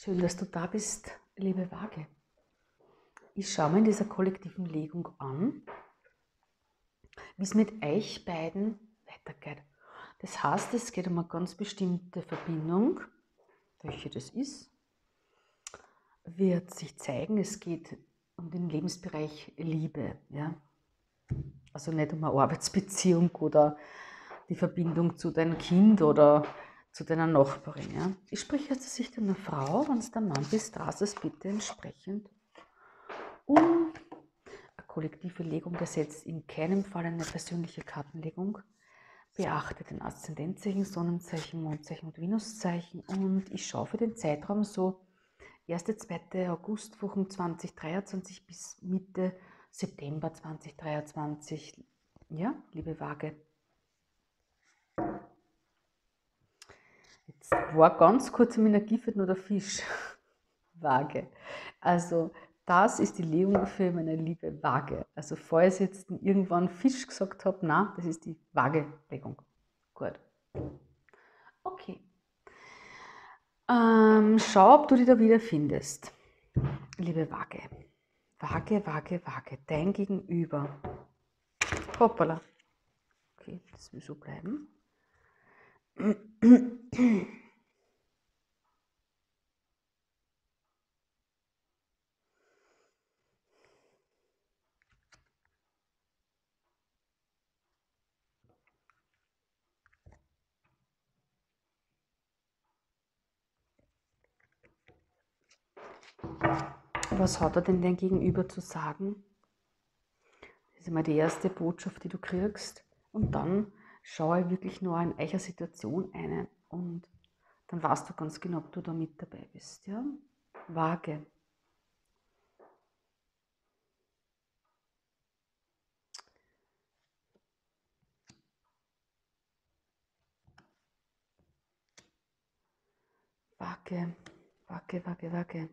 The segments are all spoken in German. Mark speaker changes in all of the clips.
Speaker 1: Schön, dass du da bist, liebe Waage. Ich schaue mir in dieser kollektiven Legung an, wie es mit euch beiden weitergeht. Das heißt, es geht um eine ganz bestimmte Verbindung, welche das ist, wird sich zeigen, es geht um den Lebensbereich Liebe. Ja? Also nicht um eine Arbeitsbeziehung oder die Verbindung zu deinem Kind oder zu deiner Nachbarin. Ja? Ich spreche jetzt aus Sicht einer Frau, wenn es der Mann bist, darfst es bitte entsprechend um. Eine kollektive Legung ersetzt in keinem Fall eine persönliche Kartenlegung. Beachte den Aszendentzeichen, Sonnenzeichen, Mondzeichen und Venuszeichen und ich schaue für den Zeitraum so 1. 2. August 2023 bis Mitte September 2023. Ja, liebe Waage. Jetzt war ganz kurz im Energiefeld nur der Fisch. Waage. Also, das ist die Legung für meine liebe Waage. Also, falls ich jetzt irgendwann Fisch gesagt habe, na, das ist die Waage-Legung. Gut. Okay. Ähm, schau, ob du dich da wieder findest. Liebe Waage. Waage, Waage, Waage. Dein Gegenüber. Hoppala. Okay, das will so bleiben. Was hat er denn dein Gegenüber zu sagen? Das ist immer die erste Botschaft, die du kriegst. Und dann schaue wirklich nur in eicher Situation ein und dann weißt du ganz genau, ob du da mit dabei bist. Ja? Waage. Waage, Waage, Waage, Waage.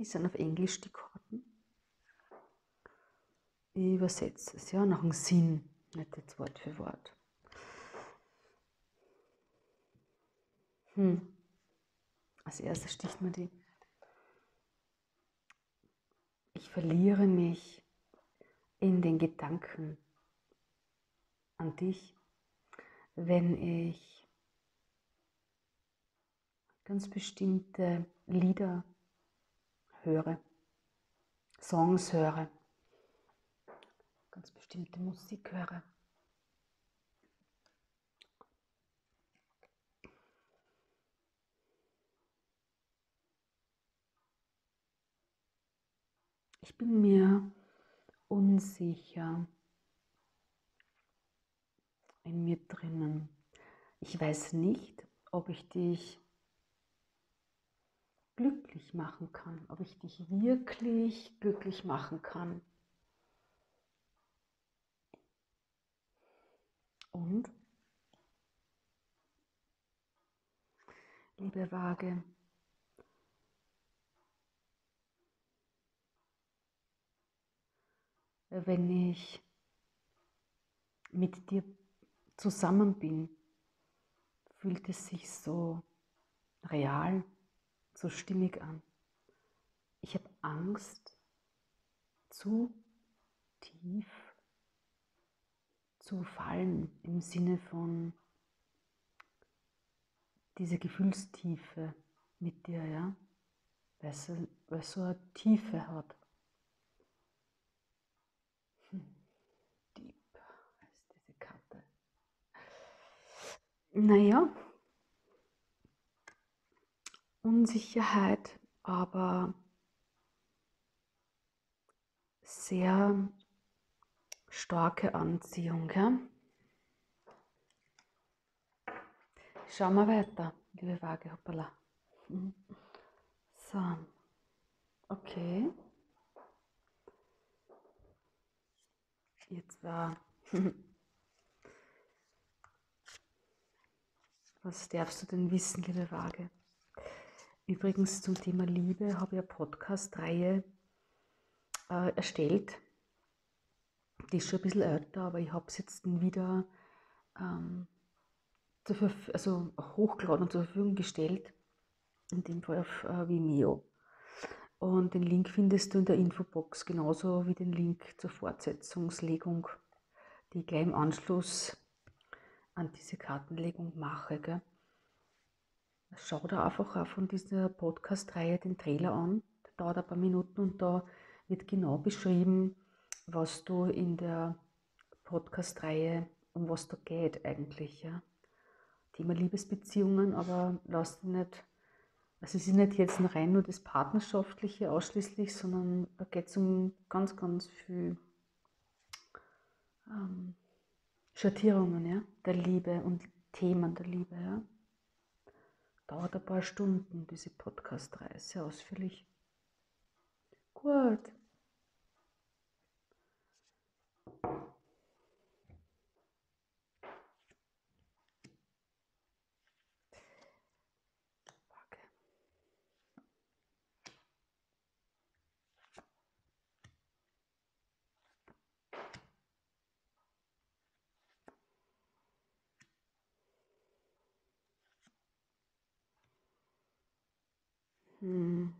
Speaker 1: Die sind auf Englisch die Karten. Ich übersetze es, ja, nach dem Sinn, nicht jetzt Wort für Wort. Hm. Als erstes sticht mir die. Ich verliere mich in den Gedanken an dich, wenn ich ganz bestimmte Lieder höre, Songs höre, ganz bestimmte Musik höre. Ich bin mir unsicher in mir drinnen. Ich weiß nicht, ob ich dich glücklich machen kann, ob ich dich wirklich glücklich machen kann. Und, liebe Waage, wenn ich mit dir zusammen bin, fühlt es sich so real so stimmig an. Ich habe Angst, zu tief zu fallen im Sinne von diese Gefühlstiefe mit dir, ja, weil es, so eine Tiefe hat. Hm. Deep heißt diese Karte. Naja, Unsicherheit, aber sehr starke Anziehung. Ja? Schauen wir weiter, liebe Waage, hoppala. So, okay. Jetzt war. Was darfst du denn wissen, liebe Waage? Übrigens zum Thema Liebe habe ich eine Podcast-Reihe äh, erstellt. Die ist schon ein bisschen älter, aber ich habe es jetzt wieder ähm, also hochgeladen und zur Verfügung gestellt. In dem Fall auf äh, Vimeo. Und den Link findest du in der Infobox, genauso wie den Link zur Fortsetzungslegung, die ich gleich im Anschluss an diese Kartenlegung mache. Gell? Schau da einfach auch von dieser Podcast-Reihe den Trailer an. Der dauert ein paar Minuten und da wird genau beschrieben, was du in der Podcast-Reihe, um was da geht eigentlich. Ja? Thema Liebesbeziehungen, aber lass dich nicht, also es ist nicht jetzt rein nur das Partnerschaftliche ausschließlich, sondern da geht es um ganz, ganz viel ähm, Schattierungen ja? der Liebe und Themen der Liebe. Ja? Dauert ein paar Stunden, diese Podcast-Reihe, sehr ausführlich. Gut. Hm.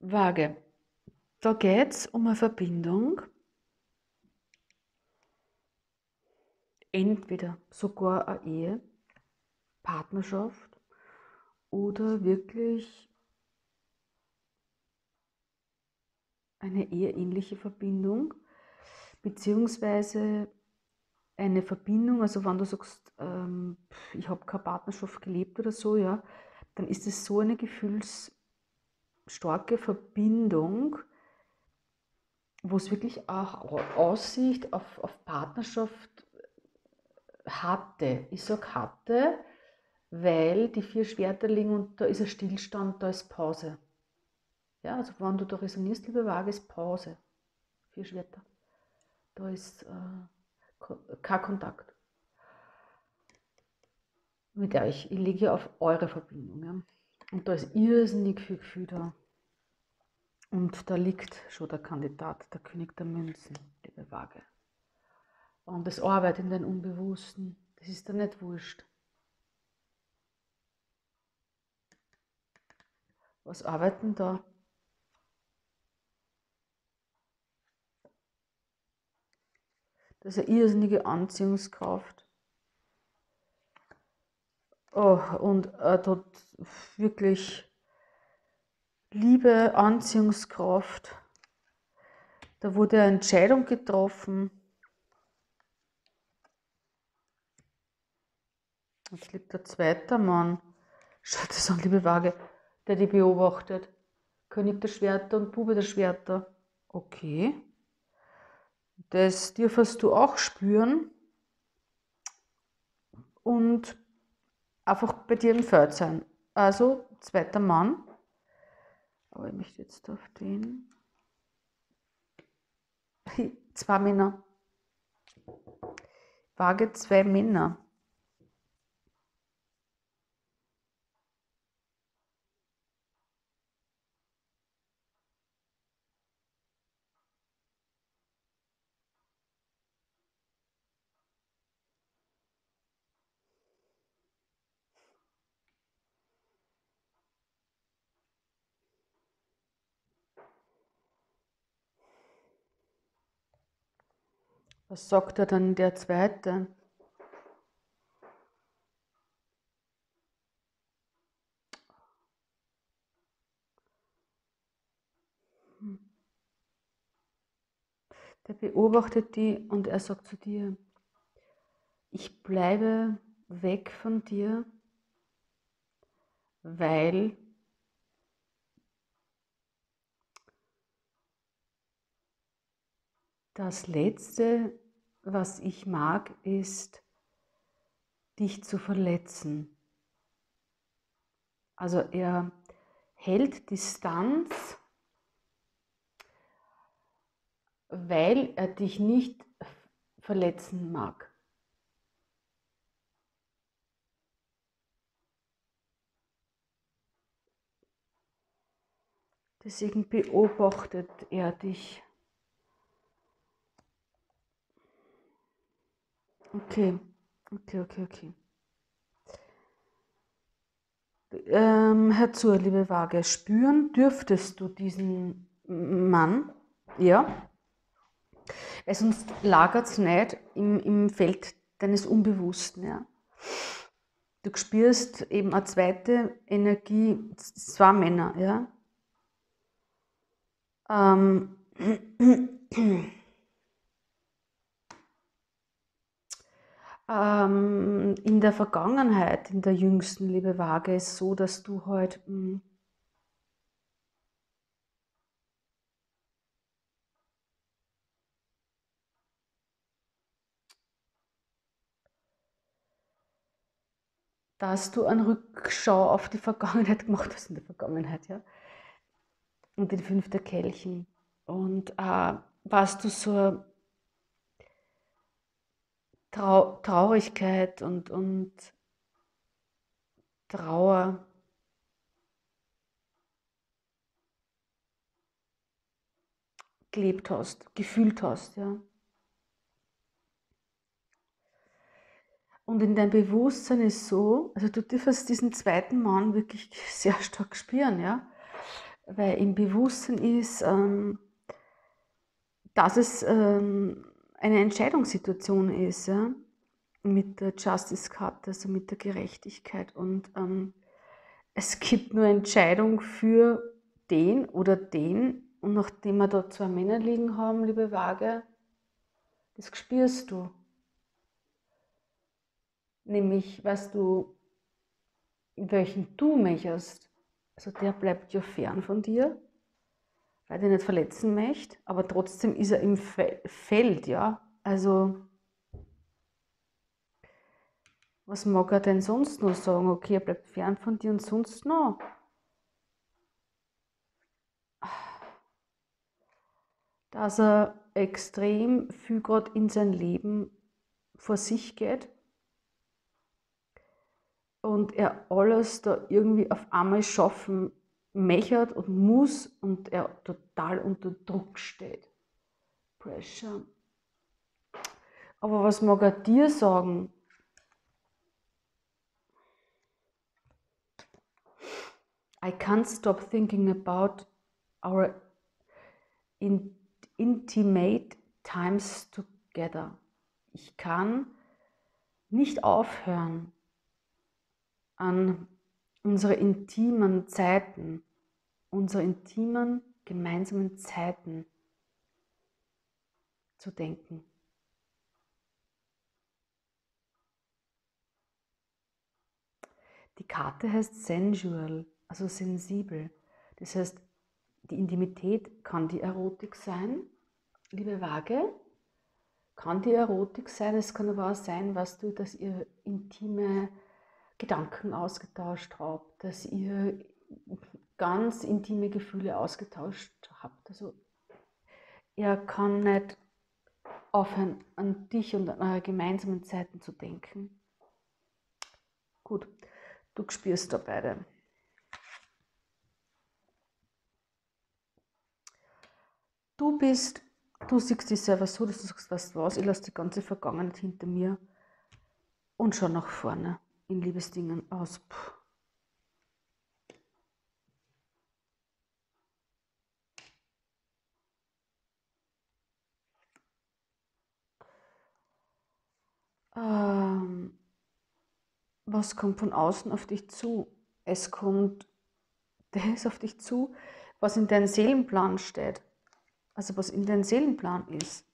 Speaker 1: Waage. Da geht es um eine Verbindung, entweder sogar eine Ehe, Partnerschaft oder wirklich eine eheähnliche Verbindung, beziehungsweise eine Verbindung, also wenn du sagst, ähm, ich habe keine Partnerschaft gelebt oder so, ja, dann ist es so eine Gefühls- starke Verbindung, wo es wirklich auch Aussicht auf, auf Partnerschaft hatte. Ich sage hatte, weil die vier Schwerter liegen und da ist ein Stillstand, da ist Pause. Ja, also wenn du da resonierst, liebe Waage, ist Pause. Vier Schwerter. Da ist äh, kein Kontakt mit euch. Ich lege auf eure Verbindung. Ja. Und da ist irrsinnig viel Gefühl da. Und da liegt schon der Kandidat, der König der Münzen, liebe Waage. Und das Arbeit in den Unbewussten, das ist da nicht wurscht. Was arbeiten da? Das ist eine irrsinnige Anziehungskraft. Oh, und äh, dort wirklich Liebe, Anziehungskraft. Da wurde eine Entscheidung getroffen. Jetzt liegt der zweite Mann. Schaut das an, liebe Waage, der die beobachtet. König der Schwerter und Bube der Schwerter. Okay. Das dürfst du auch spüren. Und einfach bei dir im Feld sein. Also, zweiter Mann. Aber ich möchte jetzt auf den. Zwei Männer. Waage zwei Männer. Was sagt er dann der Zweite? Der beobachtet die und er sagt zu dir, ich bleibe weg von dir, weil das Letzte, was ich mag, ist, dich zu verletzen. Also er hält Distanz, weil er dich nicht verletzen mag. Deswegen beobachtet er dich. Okay, okay, okay, okay. Ähm, hör zu, liebe Waage, spüren dürftest du diesen Mann, ja, weil sonst lagert es nicht im, im Feld deines Unbewussten, ja. Du spürst eben eine zweite Energie, zwei Männer, ja. Ähm, ähm, in der Vergangenheit, in der jüngsten, liebe Waage, ist so, dass du heute halt, mm, dass du eine Rückschau auf die Vergangenheit gemacht hast, in der Vergangenheit, ja und den fünften Kelchen. Und äh, was du so Trau Traurigkeit und, und Trauer gelebt hast, gefühlt hast, ja. Und in deinem Bewusstsein ist so, also du dürfst diesen zweiten Mann wirklich sehr stark spüren, ja weil im Bewusstsein ist, ähm, dass es ähm, eine Entscheidungssituation ist, ja, mit der Justice Card, also mit der Gerechtigkeit. Und ähm, es gibt nur Entscheidung für den oder den. Und nachdem wir da zwei Männer liegen haben, liebe Waage, das spürst du. Nämlich, was du, welchen du möchtest. Also der bleibt ja fern von dir, weil er nicht verletzen möchte, aber trotzdem ist er im Feld, ja. Also was mag er denn sonst noch sagen? Okay, er bleibt fern von dir und sonst noch. Dass er extrem viel gerade in sein Leben vor sich geht und er alles da irgendwie auf einmal schaffen möchte und muss und er total unter Druck steht. Pressure. Aber was mag er dir sagen? I can't stop thinking about our in intimate times together. Ich kann nicht aufhören, an unsere intimen Zeiten, unsere intimen gemeinsamen Zeiten zu denken. Die Karte heißt sensual, also sensibel. Das heißt, die Intimität kann die Erotik sein, liebe Waage, kann die Erotik sein, es kann aber auch sein, was du, dass ihr intime Gedanken ausgetauscht habt, dass ihr ganz intime Gefühle ausgetauscht habt. Also er kann nicht aufhören, an dich und an eure gemeinsamen Zeiten zu denken. Gut, du spürst da beide. Du bist, du siehst dich selber so, dass du sagst, weißt du was, ich lasse die ganze Vergangenheit hinter mir und schau nach vorne in Liebesdingen aus. Puh. Ähm, was kommt von außen auf dich zu? Es kommt das auf dich zu, was in deinem Seelenplan steht. Also was in deinem Seelenplan ist.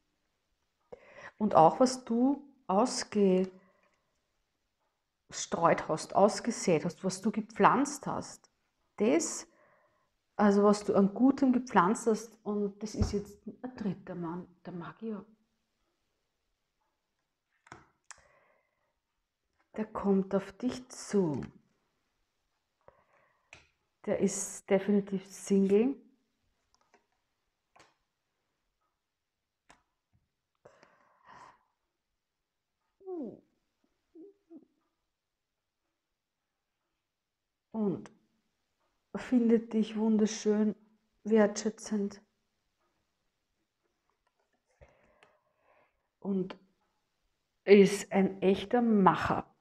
Speaker 1: Und auch was du ausgehst streut hast, ausgesät hast, was du gepflanzt hast, das, also was du an Gutem gepflanzt hast, und das ist jetzt ein dritter Mann, der Magier. Der kommt auf dich zu. Der ist definitiv Single. Und findet dich wunderschön, wertschätzend. Und ist ein echter Macher,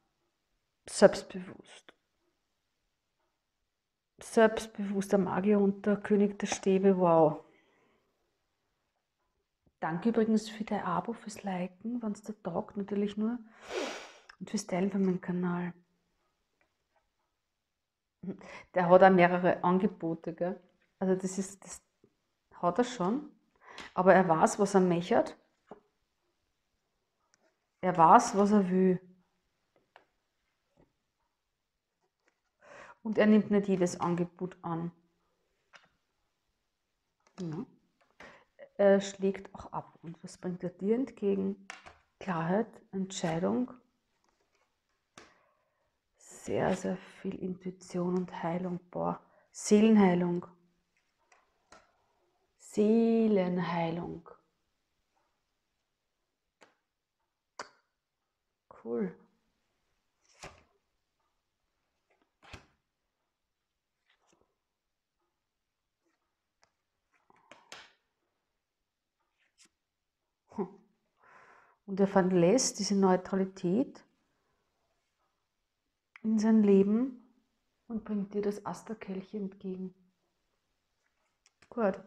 Speaker 1: selbstbewusst. Selbstbewusster Magier und der König der Stäbe, wow. Danke übrigens für dein Abo, fürs Liken, wenn es dir taugt, natürlich nur. Und fürs Teilen von meinem Kanal. Der hat auch mehrere Angebote, gell? Also das ist, das hat er schon. Aber er weiß, was er möchte. Er weiß, was er will. Und er nimmt nicht jedes Angebot an. Ja. Er schlägt auch ab. Und was bringt er dir entgegen? Klarheit, Entscheidung, sehr, sehr viel Intuition und Heilung. Boah, Seelenheilung. Seelenheilung. Cool. Und er verlässt diese Neutralität in sein Leben und bringt dir das Asterkelch entgegen. Gut.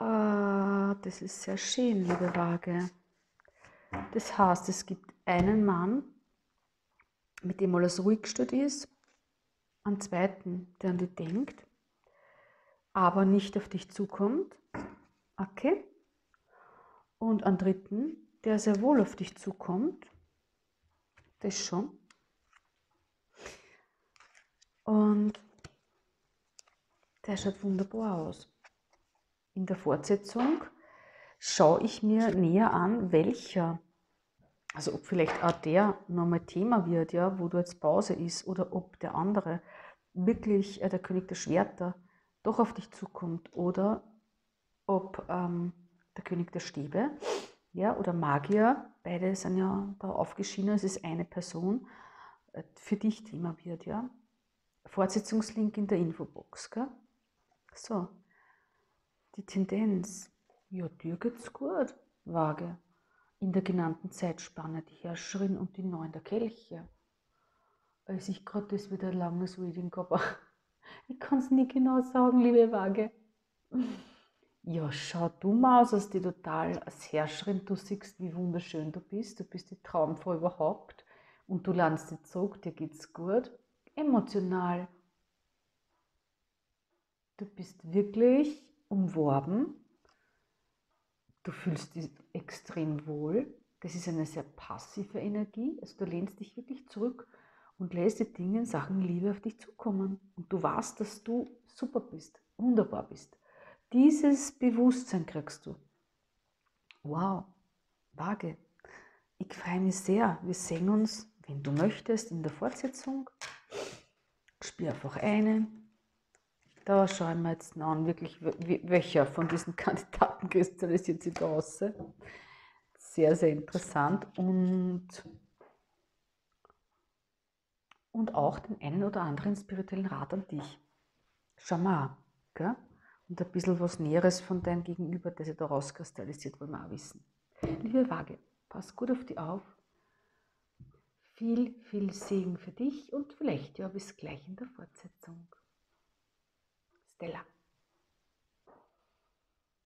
Speaker 1: Uh, das ist sehr schön, liebe Waage. Das heißt, es gibt einen Mann, mit dem alles ruhig gestellt ist, einen zweiten, der an dich denkt, aber nicht auf dich zukommt. Okay? Und einen dritten, der sehr wohl auf dich zukommt das schon. Und der schaut wunderbar aus. In der Fortsetzung schaue ich mir näher an, welcher, also ob vielleicht auch der nochmal Thema wird, ja, wo du jetzt Pause ist, oder ob der andere wirklich äh, der König der Schwerter doch auf dich zukommt, oder ob ähm, der König der Stäbe ja, oder Magier, beide sind ja da aufgeschieden, es ist eine Person, äh, für dich Thema wird, ja. Fortsetzungslink in der Infobox, gell? So, die Tendenz, ja, dir geht's gut, Waage. In der genannten Zeitspanne die Herrscherin und die Neun der Kelche. Als ich gerade das wieder ein langes Reading gehabt ich kann es nicht genau sagen, liebe Waage. Ja, schau du mal aus, als die total als Herrscherin. Du siehst, wie wunderschön du bist. Du bist die Traumfrau überhaupt. Und du lernst die zurück, dir geht's gut. Emotional. Du bist wirklich umworben. Du fühlst dich extrem wohl. Das ist eine sehr passive Energie. Also du lehnst dich wirklich zurück und lässt die Dinge in Sachen Liebe auf dich zukommen. Und du weißt, dass du super bist, wunderbar bist. Dieses Bewusstsein kriegst du. Wow, Waage. Ich freue mich sehr. Wir sehen uns, wenn du möchtest, in der Fortsetzung. Spür einfach einen. Da schauen wir jetzt an, wirklich, welcher von diesen Kandidaten kristallisiert sich da raus. Sehr, sehr interessant. Und, und auch den einen oder anderen spirituellen Rat an dich. Schau mal. Gell? Und ein bisschen was Näheres von deinem Gegenüber, das sich da rauskristallisiert, wollen wir auch wissen. Liebe Waage, pass gut auf dich auf. Viel, viel Segen für dich und vielleicht ja bis gleich in der Fortsetzung. Stella.